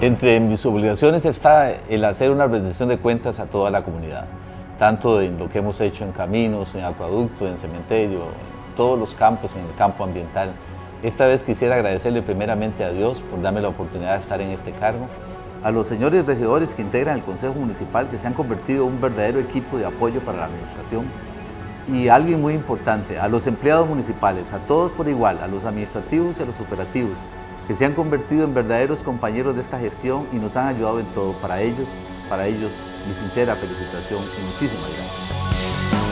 Entre mis obligaciones está el hacer una rendición de cuentas a toda la comunidad, tanto en lo que hemos hecho en caminos, en acueducto, en cementerio, en todos los campos, en el campo ambiental. Esta vez quisiera agradecerle primeramente a Dios por darme la oportunidad de estar en este cargo, a los señores regidores que integran el Consejo Municipal que se han convertido en un verdadero equipo de apoyo para la administración y alguien muy importante, a los empleados municipales, a todos por igual, a los administrativos y a los operativos, que se han convertido en verdaderos compañeros de esta gestión y nos han ayudado en todo. Para ellos, para ellos, mi sincera felicitación y muchísimas gracias.